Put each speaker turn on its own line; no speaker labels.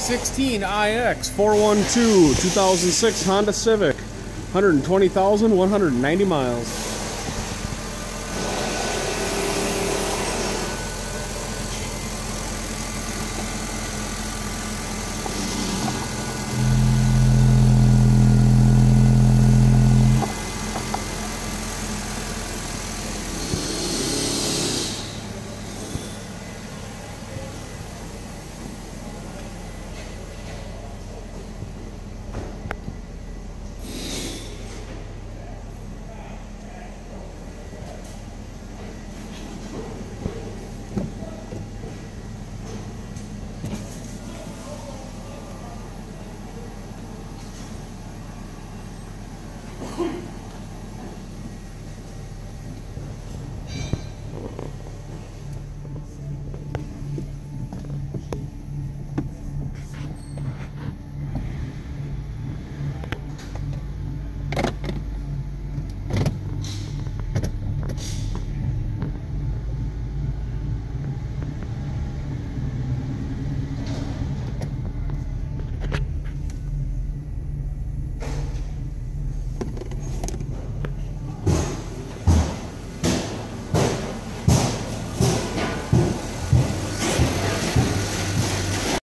16 IX 412 2006 Honda Civic 120,190 miles.